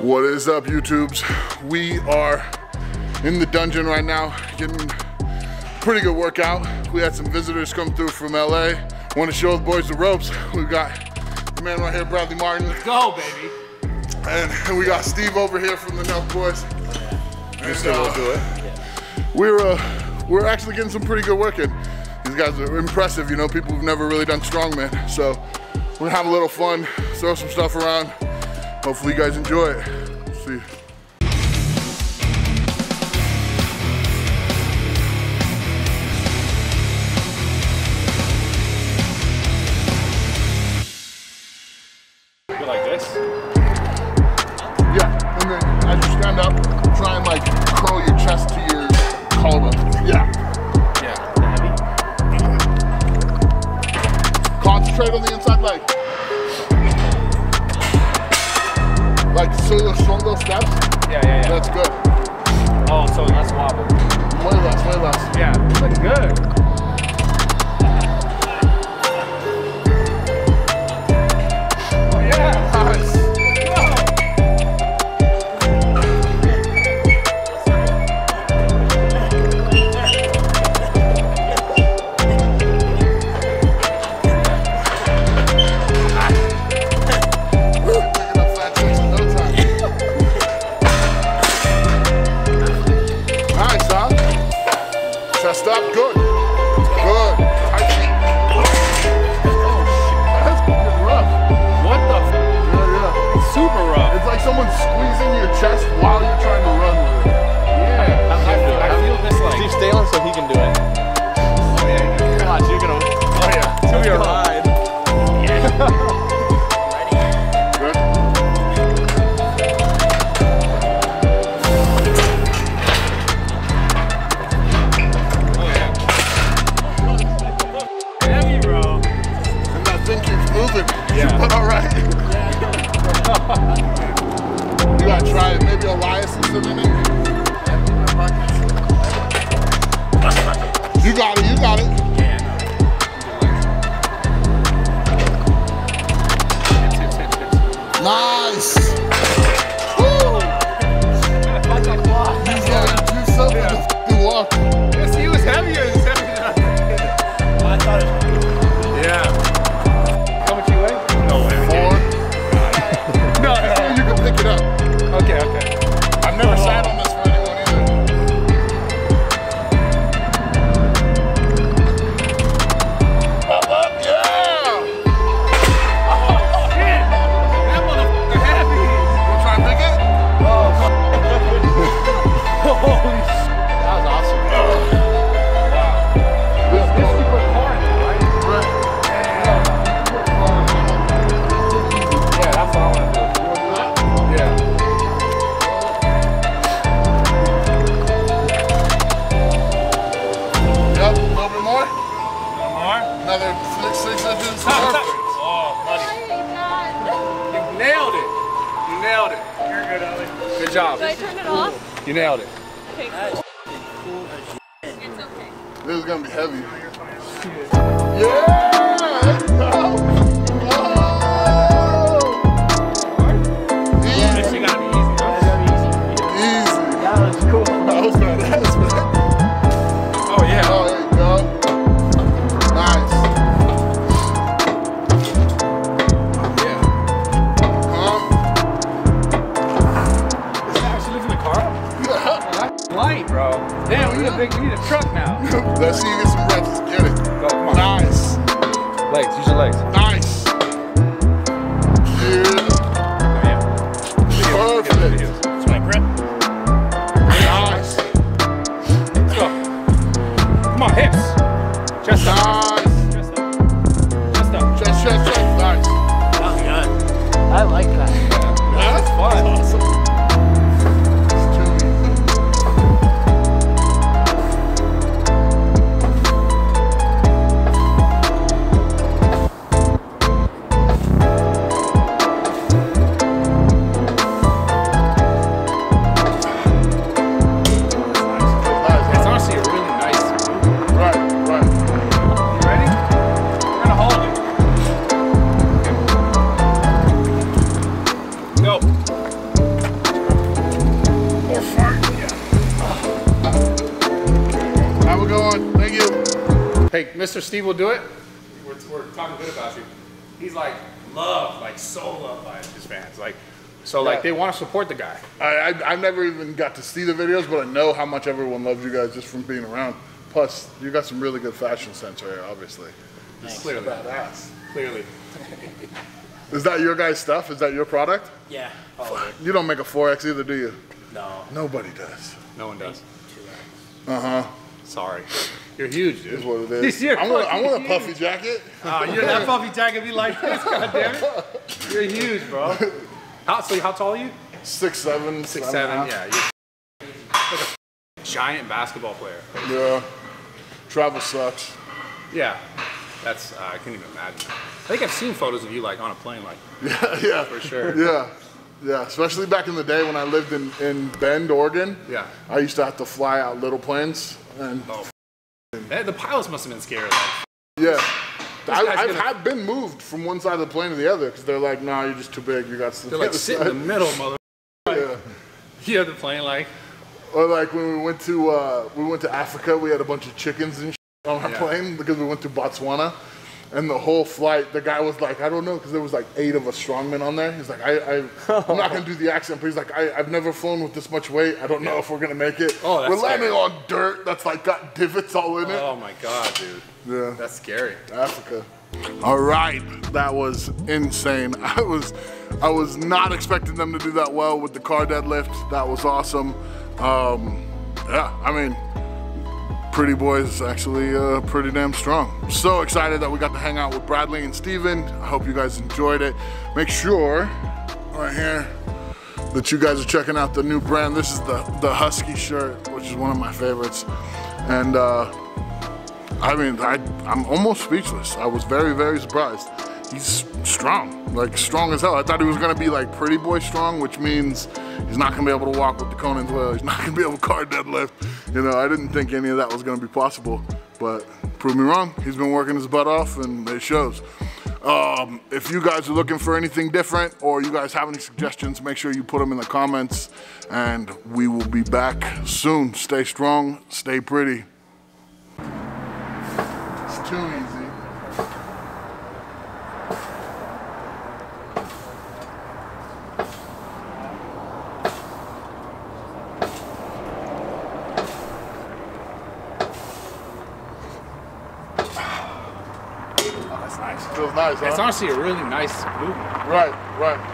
What is up, YouTubes? We are in the dungeon right now, getting pretty good workout. We had some visitors come through from LA. Want to show the boys the ropes. We've got the man right here, Bradley Martyn. Let's go, baby. And we got Steve over here from the Nelk Boys. And, still will uh, do it. we're uh, we're actually getting some pretty good work in. These guys are impressive, you know, people who've never really done strongman. So we're gonna have a little fun, throw some stuff around. Hopefully you guys enjoy it. See. You like this? Yeah, and then as you stand up, try and like curl your chest to your collarbone. Yeah. Yeah. Heavy? Concentrate on the inside leg. Like so those strong those steps, got it. You nailed it. Okay, cool. It's okay. This is gonna be heavy. Yeah! Damn, we need a big, we need a truck now. Let's see you get some reps. Let's get it. Go, come on. Nice. Legs, use your legs. Nice. Yeah. Perfect. My grip. Nice. Let's go. Come on, hips. Chest up. Nice. Hey, Mr. Steve will do it. We're, we're talking good about you. He's like loved, like so loved by his fans. Like, so like they want to support the guy. I, I I never even got to see the videos, but I know how much everyone loves you guys just from being around. Plus, you got some really good fashion sense right here, obviously. Clearly, Badass. clearly. Is that your guys' stuff? Is that your product? Yeah. All of it. You don't make a 4X either, do you? No. Nobody does. No one does. Uh huh. Sorry. You're huge, dude. This is what it is. You're I want, I want a puffy jacket. Oh, you're that puffy jacket be like this, goddammit. You're huge, bro. How, so how tall are you? Six seven. Six, seven seven, yeah. You're like a giant basketball player. Yeah. Travel sucks. Yeah. That's, uh, I can't even imagine. I think I've seen photos of you like on a plane, like, Yeah, yeah. for sure. Yeah. Yeah, especially back in the day when I lived in, in Bend, Oregon. Yeah. I used to have to fly out little planes. And Oh, Eh, The pilots must have been scared. Like, yeah. I, I've gonna- had been moved from one side of the plane to the other because they're like, nah, you're just too big. You got to they're like sit in the middle, mother. Yeah. You have the plane like, Or like when we went to uh, we went to Africa, we had a bunch of chickens and on our Yeah. plane because we went to Botswana, and the whole flight, the guy was like, I don't know, because there was like eight of us strongmen on there. He's like, I, I I'm not gonna do the accent, but he's like, I, I've never flown with this much weight. I don't know if we're gonna make it. Oh, that's we're landing scary. on dirt that's like got divots all in it. oh my god, dude. Yeah. That's scary. Africa. All right, that was insane. I was, I was not expecting them to do that well with the car deadlift. That was awesome. Um, yeah, I mean, Pretty Boy is actually uh, pretty damn strong. So excited that we got to hang out with Bradley and Steven. I hope you guys enjoyed it. Make sure, right here, that you guys are checking out the new brand. This is the, the Husky shirt, which is one of my favorites. And uh, I mean, I, I'm almost speechless. I was very, very surprised. He's strong, like strong as hell. I thought he was gonna be like pretty boy strong, which means he's not gonna be able to walk with the Conan's wheel. He's not gonna be able to car deadlift. You know, I didn't think any of that was gonna be possible, but prove me wrong. He's been working his butt off and it shows. Um, if you guys are looking for anything different or you guys have any suggestions, make sure you put them in the comments and we will be back soon. Stay strong, stay pretty. It's too easy. That's nice. Feels nice, huh? It's honestly a really nice movement. Right, right.